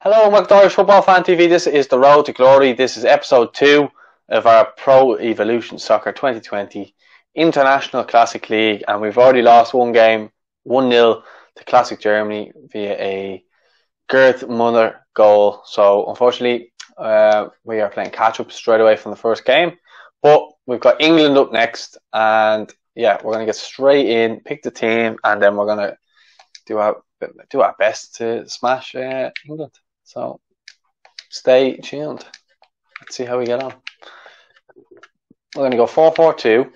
Hello, McDonald's Football Fan TV. This is the Road to Glory. This is episode two of our Pro Evolution Soccer 2020 International Classic League, and we've already lost one game, 1 0 to Classic Germany via a Gerd Müller goal. So, unfortunately, uh, we are playing catch up straight away from the first game. But we've got England up next, and yeah, we're going to get straight in, pick the team, and then we're going to do our do our best to smash uh, England. So stay tuned. Let's see how we get on. We're going to go four four two,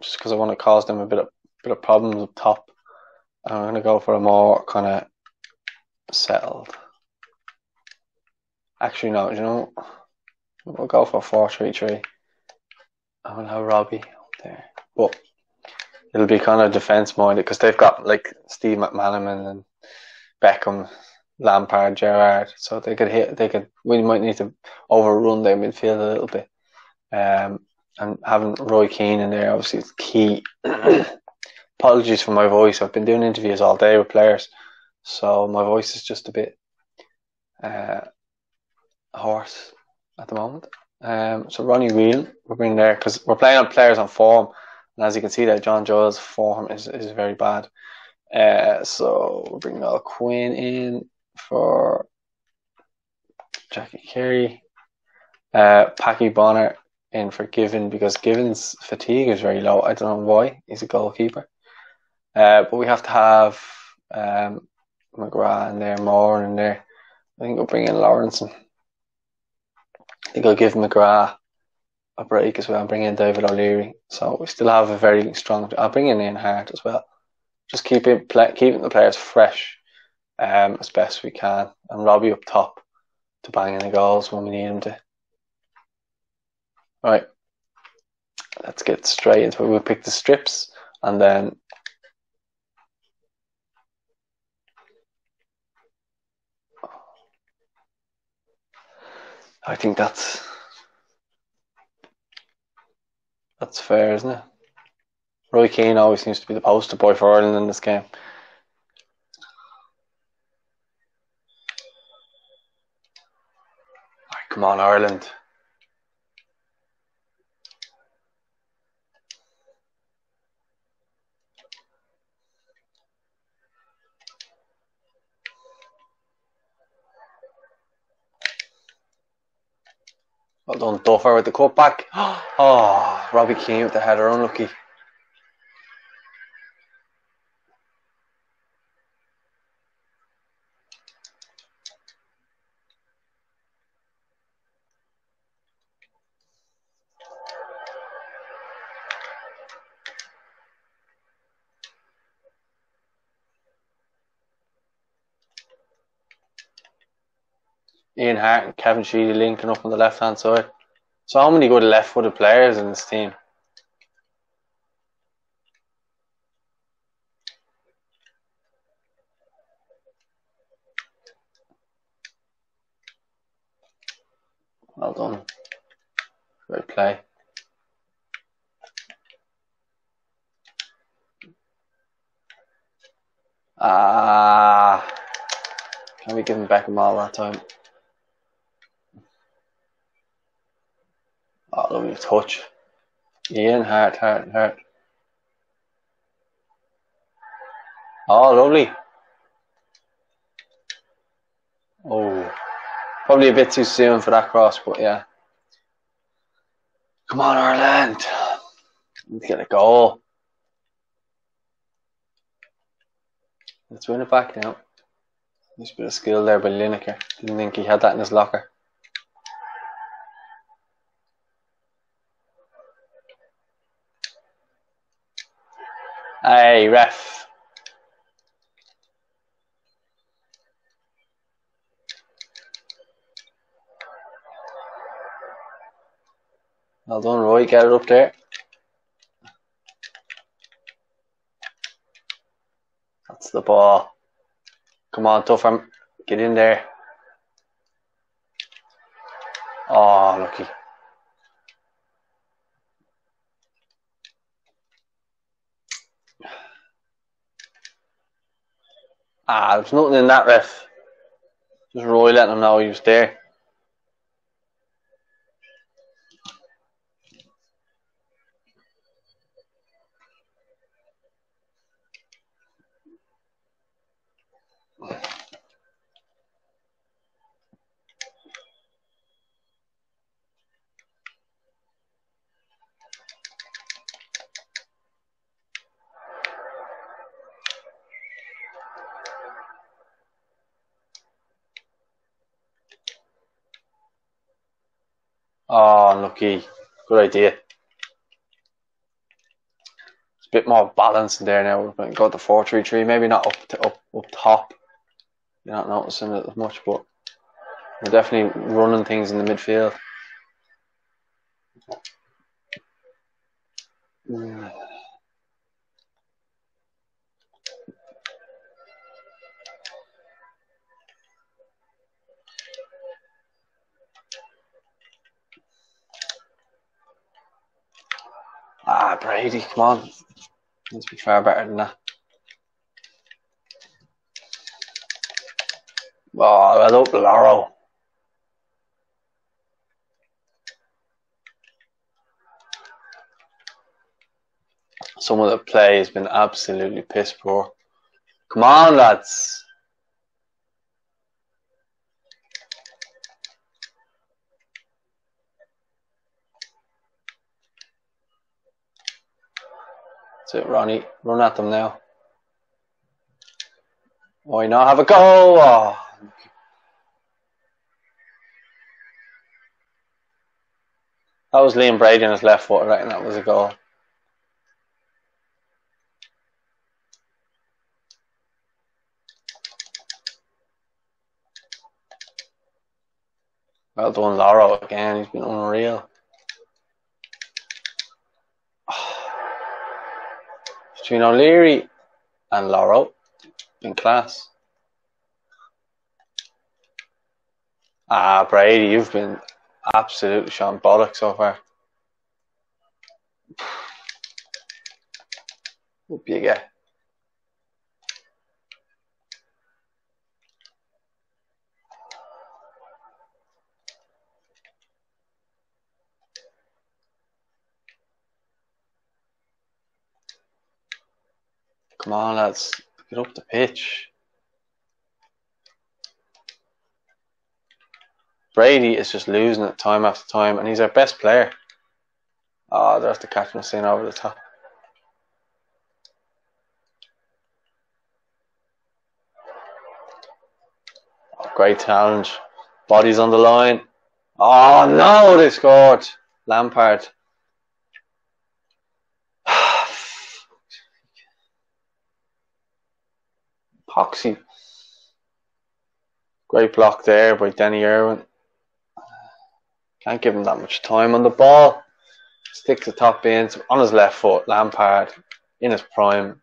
just because I want to cause them a bit of bit of problems up top. And I'm going to go for a more kind of settled. Actually, no. You know, we'll go for four three three. I will have Robbie up there, but it'll be kind of defense minded because they've got like Steve McManaman and Beckham, Lampard, Gerrard, so they could hit. They could. We might need to overrun their midfield a little bit. Um, and having Roy Keane in there obviously is key. Apologies for my voice. I've been doing interviews all day with players, so my voice is just a bit uh, hoarse at the moment. Um, so Ronnie Whelan, we're bringing there because we're playing on players on form, and as you can see there, John Joel's form is, is very bad. Uh, so we're bringing Al Quinn in for Jackie Carey, uh, Packie Bonner in for Given because Given's fatigue is very low. I don't know why. He's a goalkeeper. Uh, but we have to have um, McGrath in there, Moore in there. I think we'll bring in Lawrence. I think I'll give McGrath a break as well bring in David O'Leary. So we still have a very strong. I'll bring in Ian Harte as well. Just keeping play, keeping the players fresh um, as best we can, and Robbie up top to bang in the goals when we need him to. Right, let's get straight into it. We'll pick the strips and then I think that's that's fair, isn't it? Roy Keane always seems to be the poster boy for Ireland in this game. Come on, Ireland. Well done, Duffer with the cutback. Oh, Robbie Keane with the header, unlucky. Ian Harte and Kevin Sheedy linking up on the left hand side. So how many good left footed players in this team. Well done. Great play. Ah, can we give him back a all that time? Lovely touch. Ian Harte, Harte, Harte. Oh, ah, lovely. Oh, probably a bit too soon for that cross, but yeah. Come on, Ireland. Let's get a goal. Let's win it back now. A bit of skill there by Lineker. Didn't think he had that in his locker. Hey, ref. Well done, Roy. Get it up there. That's the ball. Come on, Tuffham. Um, get in there. Oh, lucky. Ah, there's nothing in that ref. Just Roy letting him know he was there. Oh, unlucky. Good idea. It's a bit more balanced there now. We've got the 4 3 3, maybe not up to, up up top. You're not noticing it as much, but we're definitely running things in the midfield. Mm. Ah, Brady, come on. Let's be far better than that. Oh, well up, Lawro. Some of the play has been absolutely piss poor. Come on, lads. That's it, Ronnie. Run at them now. Why not have a go? Oh. That was Liam Brady on his left foot, right, and that was a goal. Well done, Lawro again. He's been unreal. Between O'Leary and Laurel in class. Ah, Brady, you've been absolutely shambolic so far. Whoop you get. Come on, lads. Get up the pitch. Brady is just losing it time after time, and he's our best player. Ah, oh, there's the captain seen over the top. Oh, great challenge. Bodies on the line. Oh no, they scored. Lampard. Poxy. Great block there by Denis Irwin. Can't give him that much time on the ball. Sticks the top ends on his left foot. Lampard in his prime.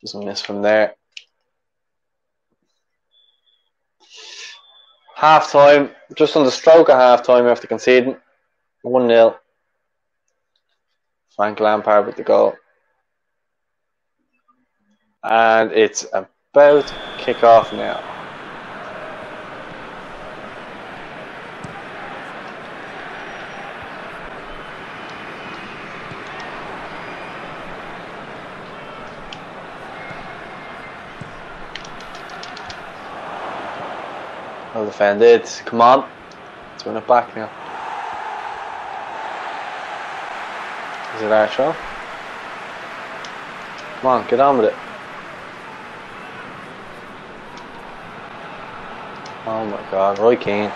Doesn't miss from there. Half time, just on the stroke of half time after conceding. 1 0. Frank Lampard with the goal. And it's about kick off now. Well defended. Come on. Let's win it back now. Is it show? Come on, get on with it. Oh my god, Roy Keane,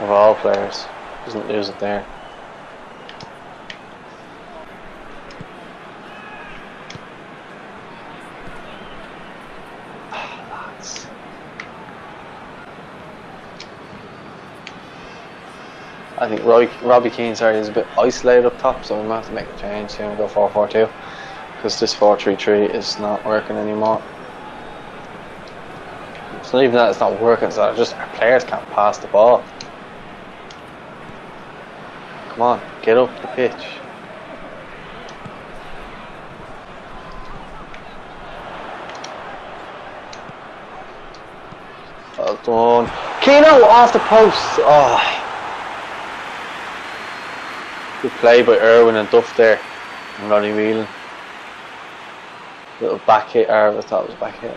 of all players, doesn't lose it there. I think Roy, Robbie Keane sorry, is a bit isolated up top, so we might have to make a change here and go 4 4 2 because this 4 3 3 is not working anymore. It's not even that it's not working, it's just our players can't pass the ball. Come on, get up the pitch. Well done. Keno off the post. Oh. Good play by Irwin and Duff there. And Ronnie Whelan. Little back hit, I thought it was back hit.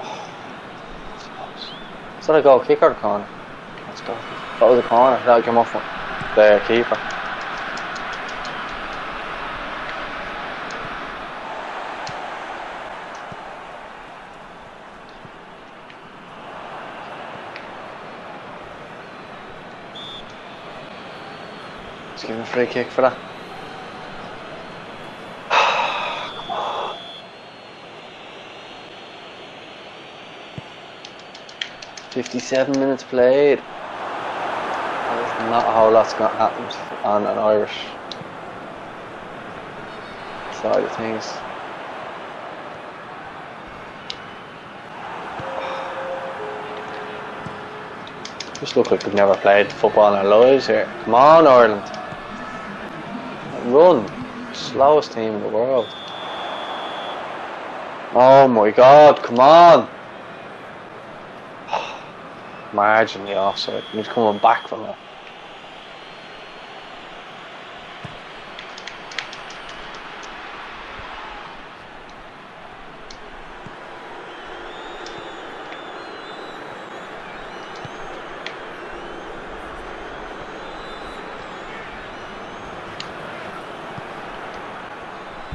Oh. Is that a goal kick or a corner? Let's go. That was a corner. That came off the keeper. Let's give him a free kick for that. 57 minutes played. That is not a whole lot's going to happen on an Irish side of things. Just look like we've never played football in our lives here. Come on, Ireland. Run. Slowest team in the world. Oh my god, come on. Marginally offside. He's coming back from it.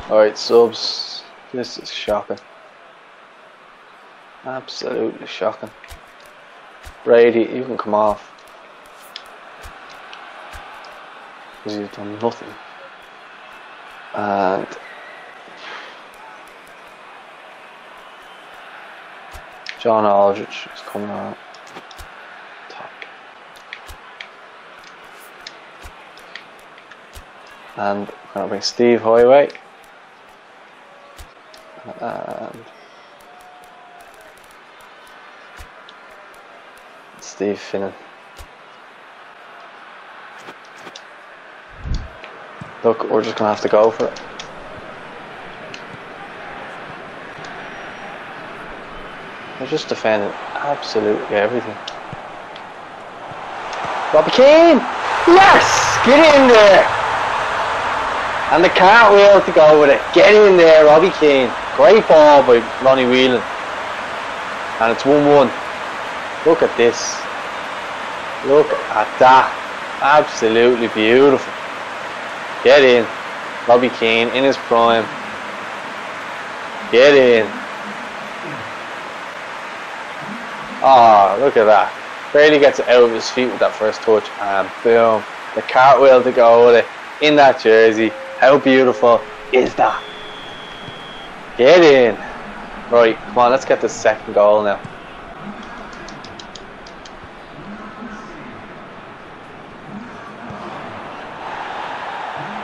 Alright, subs. This is shocking. Absolutely shocking. Brady, you can come off. Because you've done nothing. And John Aldridge is coming out. top. And we're going to bring Steve Heighway. And Steve Finnan. Look, we're just gonna have to go for it. They're just defending absolutely everything. Robbie Keane! Yes! Get in there! And the cartwheel to go with it. Get in there, Robbie Keane. Great ball by Ronnie Whelan. And it's 1-1. Look at this. Look at that. Absolutely beautiful. Get in. Robbie Keane in his prime. Get in. Ah, oh, look at that. Barely gets it out of his feet with that first touch and boom. The cartwheel to go with it in that jersey. How beautiful is that? Get in. Right, come on, let's get the second goal now.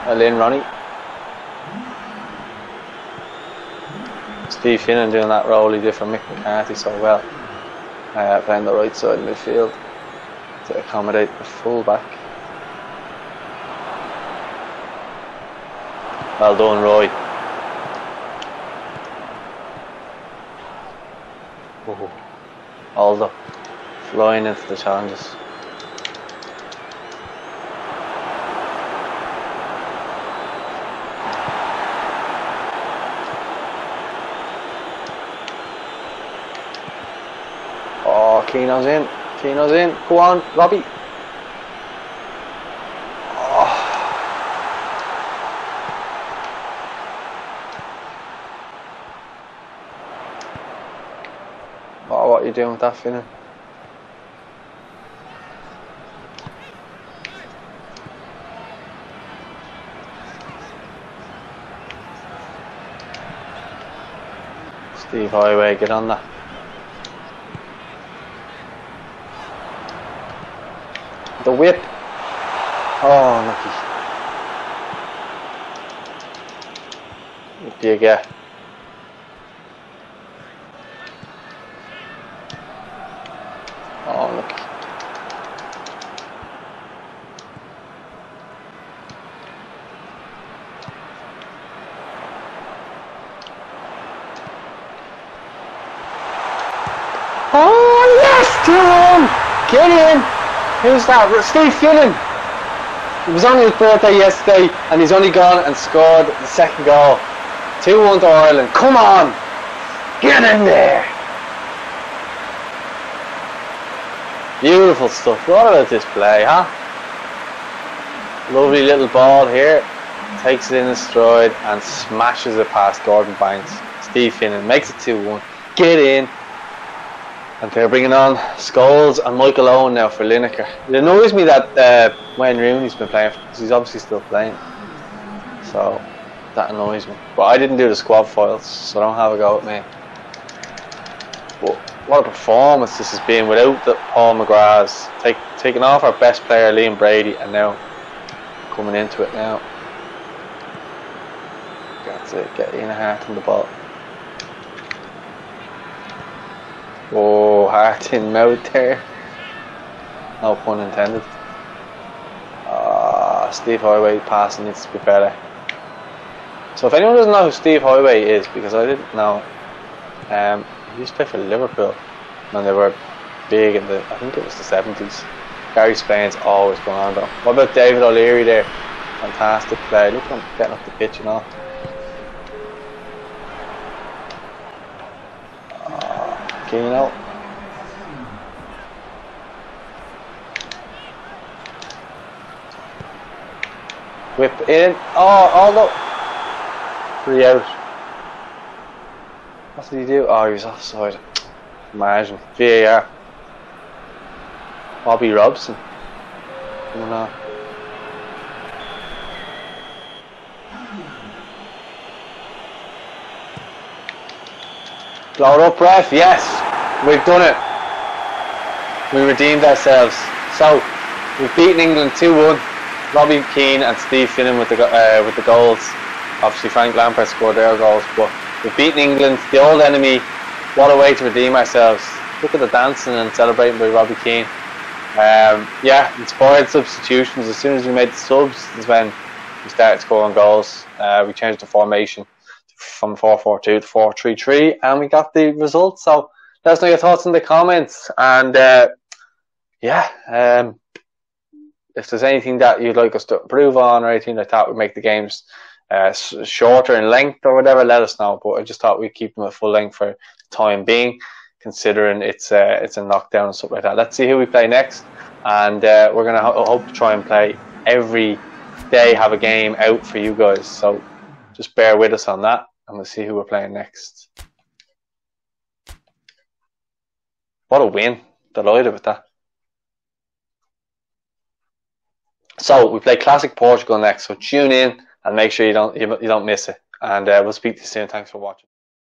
In, Ronnie. Steve Finnan doing that role he did for Mick McCarthy so well. Uh, playing the right side of midfield to accommodate the fullback. Well done, Roy. Oh, Aldo flying into the challenges. Oh, Keno's in. Keno's in. Go on, Robbie. Oh, what are you doing with that feeling? Steve Heighway, get on that. The whip. Oh, lucky. Do? Oh, look. Oh, yes! 2 1! Get in! Who's that? Steve Finnan! It was only his birthday yesterday and he's only gone and scored the second goal. 2 1 to Ireland. Come on! Get in there! Beautiful stuff. What about this play, huh? Lovely little ball here. Takes it in his stride and smashes it past Gordon Banks. Steve Finnan makes it 2 1. Get in! And they're bringing on Scholes and Michael Owen now for Lineker. It annoys me that uh, Wayne Rooney's been playing because he's obviously still playing. So that annoys me. But I didn't do the squad files, so don't have a go at me. But what a performance this has been without the Paul McGraths. Take, taking off our best player, Liam Brady, and now coming into it now. That's it, get in a Harte on the ball. Oh, heart in mouth there. No pun intended. Uh, Steve Heighway passing needs to be better. So if anyone doesn't know who Steve Heighway is, because I didn't know, um, he used to play for Liverpool when they were big in the, I think it was the 70s. Gary Spain's always going on though. What about David O'Leary there? Fantastic play. Look at him getting up the pitch and all. Keno. Whip in. Oh, oh no. Three out. What did he do? Oh, he was offside. Imagine. VAR. Bobby Robson. Oh no. Blow up, ref. Yes, we've done it. We redeemed ourselves. So we've beaten England two one. Robbie Keane and Steve Finnan with the uh, with the goals. Obviously, Frank Lampard scored their goals, but we've beaten England, the old enemy. What a way to redeem ourselves! Look at the dancing and celebrating by Robbie Keane. Um, yeah, inspired substitutions. As soon as we made the subs, is when we started scoring goals. Uh, we changed the formation from 442 to 433 and we got the results. So let us know your thoughts in the comments. And uh, yeah, um, if there's anything that you'd like us to improve on or anything like that would make the games uh, shorter in length or whatever, let us know. But I just thought we'd keep them at full length for the time being, considering it's uh, it's a knockdown and stuff like that. Let's see who we play next, and uh, we're gonna ho- hope to try and play every day, have a game out for you guys. So just bear with us on that and we'll see who we're playing next. What a win. Delighted with that. So we play Classic Portugal next. So tune in and make sure you don't you, don't miss it. And uh, we'll speak to you soon. Thanks for watching.